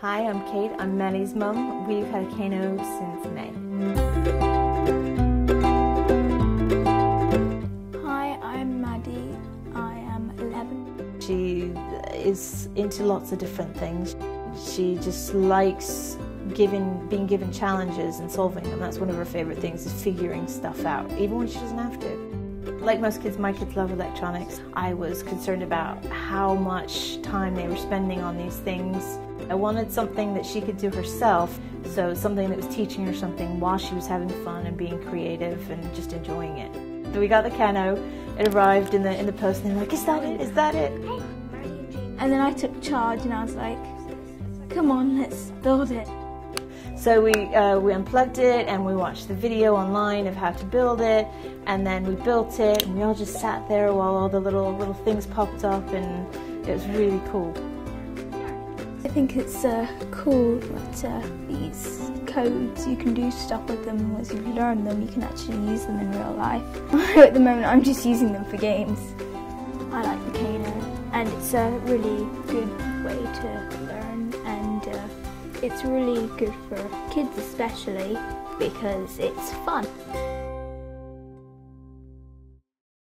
Hi, I'm Kate. I'm Maddie's mum. We've had a Kano since May. Hi, I'm Maddie. I am 11. She is into lots of different things. She just likes giving, being given challenges and solving them. That's one of her favourite things is figuring stuff out, even when she doesn't have to. Like most kids, my kids love electronics. I was concerned about how much time they were spending on these things. I wanted something that she could do herself, so something that was teaching her something while she was having fun and being creative and just enjoying it. So we got the Kano. It arrived in the in the post, and they're like, "Is that it? Is that it?" And then I took charge and I was like, come on, let's build it. So we, uh, we unplugged it and we watched the video online of how to build it and then we built it and we all just sat there while all the little little things popped up and it was really cool. I think it's uh, cool that uh, these codes, you can do stuff with them once you've learned them, you can actually use them in real life. At the moment I'm just using them for games. I like the Kano and it's a really good way to learn and uh, it's really good for kids especially because it's fun.